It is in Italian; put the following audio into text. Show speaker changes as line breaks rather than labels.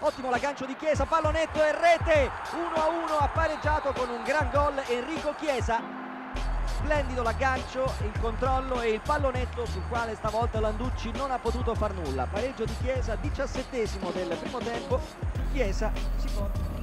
ottimo l'aggancio di Chiesa pallonetto e rete. 1 a 1 ha pareggiato con un gran gol Enrico Chiesa. Splendido l'aggancio il controllo e il pallonetto sul quale stavolta Landucci non ha potuto far nulla. Pareggio di Chiesa 17 del primo tempo. Chiesa si porta.